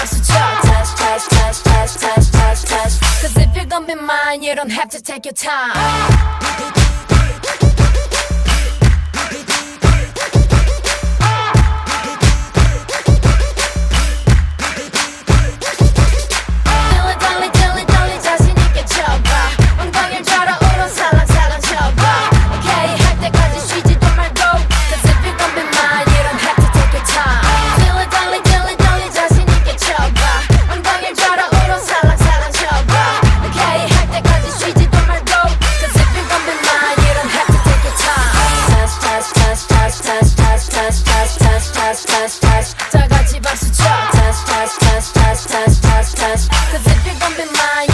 box touch, touch, touch, touch, touch, touch, touch, touch. Cause if you're gonna be mine, you don't have to take your time. my